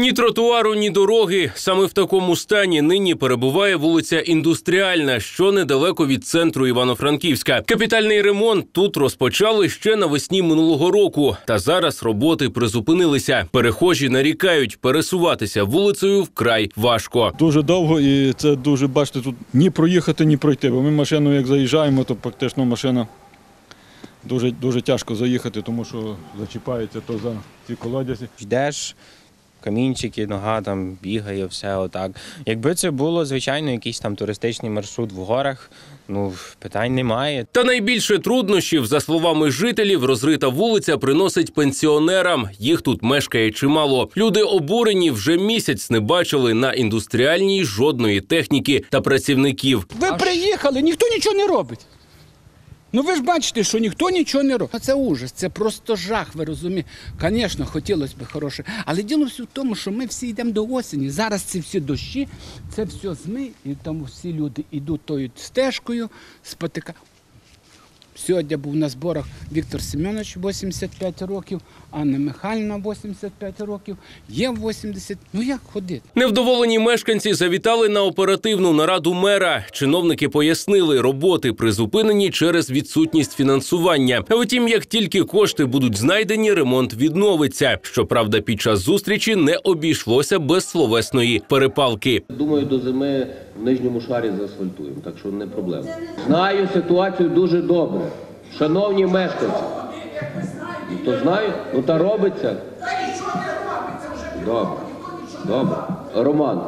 Ні тротуару, ні дороги. Саме в такому стані нині перебуває вулиця Індустріальна, що недалеко від центру Івано-Франківська. Капітальний ремонт тут розпочали ще навесні минулого року. Та зараз роботи призупинилися. Перехожі нарікають, пересуватися вулицею вкрай важко. Дуже довго і це дуже, бачите, тут ні проїхати, ні пройти. Бо ми машиною як заїжджаємо, то практично машина дуже, дуже тяжко заїхати, тому що зачіпається то за ці колодязі. йдеш, камінчики, нога там бігає, все отак. Якби це було, звичайно, якийсь там туристичний маршрут в горах, ну питань немає. Та найбільше труднощів, за словами жителів, розрита вулиця приносить пенсіонерам. Їх тут мешкає чимало. Люди обурені вже місяць не бачили на індустріальній жодної техніки та працівників. Ви приїхали, ніхто нічого не робить. Ну ви ж бачите, що ніхто нічого не робить. Це ужас, це просто жах, ви розумієте. Звісно, хотілося б хороше. Але діло все в тому, що ми всі йдемо до осені. Зараз ці всі дощі, це все зми, і там всі люди йдуть тою стежкою, спотика. Сьогодні був на зборах Віктор Семенович 85 років, Анна Михайлівна 85 років, є 80. Ну як ходити? Невдоволені мешканці завітали на оперативну нараду мера. Чиновники пояснили, роботи призупинені через відсутність фінансування. Втім, як тільки кошти будуть знайдені, ремонт відновиться. Щоправда, під час зустрічі не обійшлося без словесної перепалки. Думаю, до зими в нижньому шарі заасфальтуємо, так що не проблема. Знаю ситуацію дуже добре. Шановні мешканці. Ну, то знаю, ну та робиться. Добре. Добре. Роман,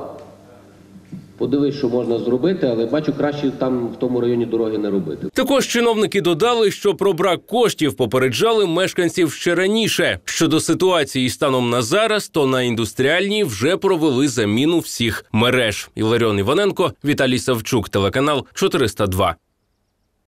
подивись, що можна зробити, але бачу, краще там в тому районі дороги не робити. Також чиновники додали, що про брак коштів попереджали мешканців ще раніше. Щодо ситуації станом на зараз, то на індустріальній вже провели заміну всіх мереж. Іларіон Іваненко, Віталій Савчук, телеканал 402.